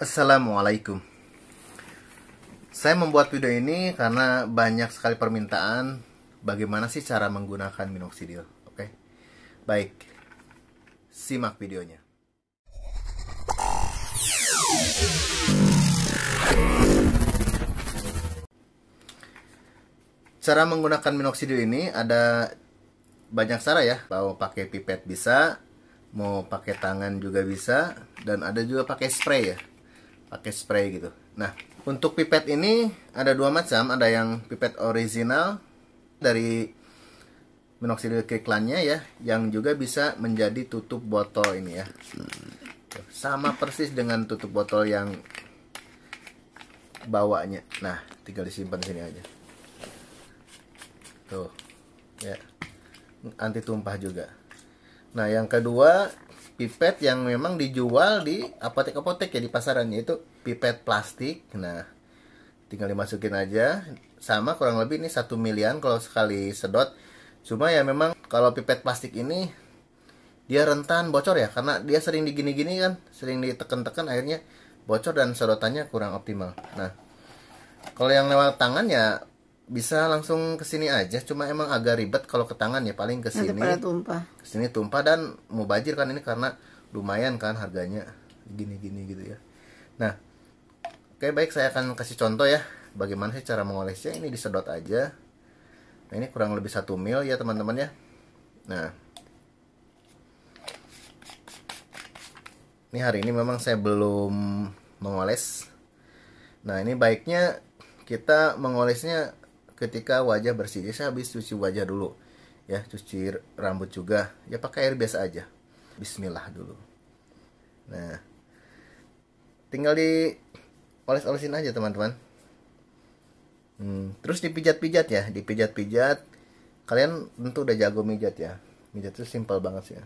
Assalamualaikum. Saya membuat video ini karena banyak sekali permintaan Bagaimana sih cara menggunakan minoxidil Oke? Baik Simak videonya. Cara menggunakan minoxidil ini ada banyak cara ya. Mau pakai pipet bisa mau pakai tangan juga bisa dan ada juga pakai spray ya pakai spray gitu. Nah untuk pipet ini ada dua macam. Ada yang pipet original dari minoxidil keklannya ya yang juga bisa menjadi tutup botol ini ya. Sama persis dengan tutup botol yang bawanya. Nah tinggal disimpan sini aja. Tuh ya. Anti tumpah juga. Nah, yang kedua pipet yang memang dijual di apotek-apotek ya di pasaran yaitu pipet plastik. Nah, tinggal dimasukin aja. Sama kurang lebih ini satu milian kalau sekali sedot. Cuma ya memang kalau pipet plastik ini dia rentan bocor ya karena dia sering digini-gini kan, sering ditekan-tekan akhirnya bocor dan sedotannya kurang optimal. Nah, kalau yang lewat tangan ya bisa langsung ke sini aja cuma emang agak ribet kalau ke tangan ya paling ke sini. tumpah. Ke sini tumpah dan mau bajir kan ini karena lumayan kan harganya gini-gini gitu ya. Nah oke baik saya akan kasih contoh ya bagaimana sih cara mengolesnya ini disedot aja. Nah ini kurang lebih satu mil ya teman-teman ya. Nah. Ini hari ini memang saya belum mengoles. Nah ini baiknya kita mengolesnya ketika wajah bersih. Jadi saya habis cuci wajah dulu. Ya, cuci rambut juga. Ya pakai air biasa aja. Bismillah dulu. Nah, tinggal di oles-olesin aja teman-teman. Hmm, terus dipijat-pijat ya, dipijat-pijat. Kalian tentu udah jago mijat ya. Mijat itu simpel banget sih ya.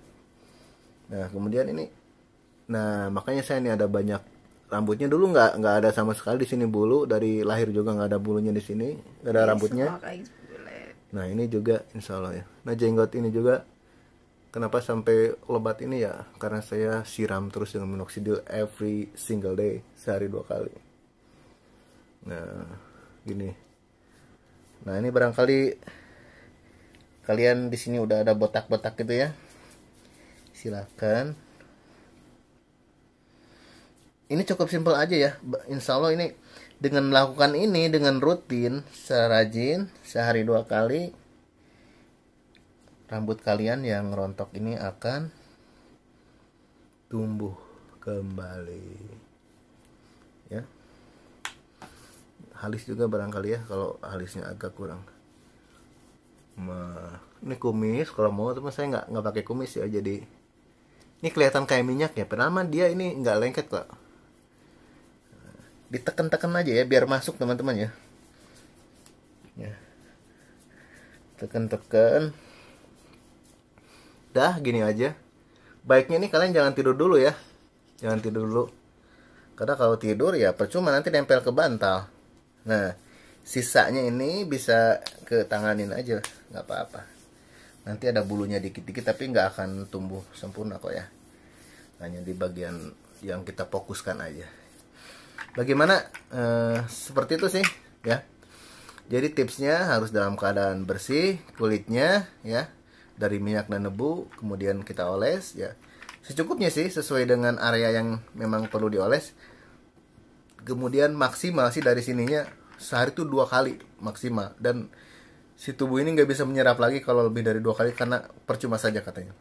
Nah, kemudian ini Nah, makanya saya ini ada banyak rambutnya dulu nggak nggak ada sama sekali di sini bulu dari lahir juga nggak ada bulunya di sini nggak ada rambutnya. nah ini juga insya Allah ya. Nah jenggot ini juga kenapa sampai lebat ini ya? Karena saya siram terus dengan minoxidil every single day sehari dua kali. Nah gini. Nah ini barangkali kalian di sini udah ada botak-botak gitu ya. Silakan ini cukup simpel aja ya. Insya Allah ini dengan melakukan ini dengan rutin secara rajin sehari dua kali rambut kalian yang rontok ini akan tumbuh kembali. Ya. Halis juga barangkali ya kalau halisnya agak kurang. Nah, ini kumis kalau mau teman saya nggak nggak pakai kumis ya jadi. Ini kelihatan kayak minyak ya padahal dia ini nggak lengket kok ditekan-tekan aja ya biar masuk teman-teman ya. Ya. Tekan-tekan. Dah gini aja. Baiknya ini kalian jangan tidur dulu ya. Jangan tidur dulu. Karena kalau tidur ya percuma nanti nempel ke bantal. Nah sisanya ini bisa ke tanganin aja. Nggak apa-apa. Nanti ada bulunya dikit-dikit tapi nggak akan tumbuh sempurna kok ya. Hanya di bagian yang kita fokuskan aja bagaimana uh, seperti itu sih ya. Jadi tipsnya harus dalam keadaan bersih kulitnya ya. Dari minyak dan nebu kemudian kita oles ya. Secukupnya sih sesuai dengan area yang memang perlu dioles. Kemudian maksimal sih dari sininya sehari itu dua kali maksimal. Dan si tubuh ini nggak bisa menyerap lagi kalau lebih dari dua kali karena percuma saja katanya.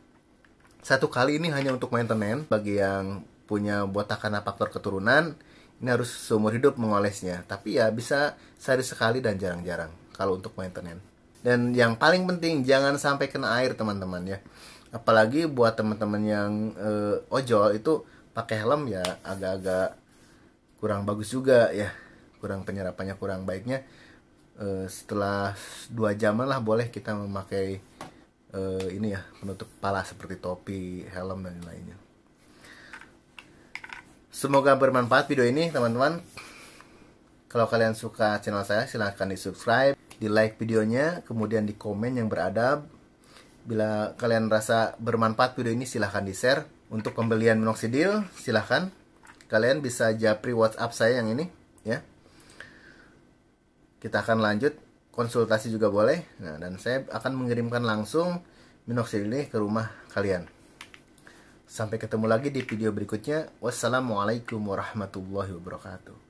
Satu kali ini hanya untuk maintenance bagi yang punya botak karena faktor keturunan ini harus seumur hidup mengolesnya. Tapi ya bisa sehari sekali dan jarang-jarang kalau untuk maintenance. Dan yang paling penting jangan sampai kena air teman-teman ya. Apalagi buat teman-teman yang uh, ojol itu pakai helm ya agak-agak kurang bagus juga ya. Kurang penyerapannya kurang baiknya. Uh, setelah dua jam lah boleh kita memakai uh, ini ya penutup kepala seperti topi helm dan lainnya Semoga bermanfaat video ini teman-teman. Kalau kalian suka channel saya silahkan di subscribe, di like videonya, kemudian di komen yang beradab. Bila kalian rasa bermanfaat video ini silahkan di share. Untuk pembelian minoxidil silahkan kalian bisa japri WhatsApp saya yang ini ya kita akan lanjut konsultasi juga boleh nah dan saya akan mengirimkan langsung minoxidil ini ke rumah kalian sampai ketemu lagi di video berikutnya. Wassalamualaikum warahmatullahi wabarakatuh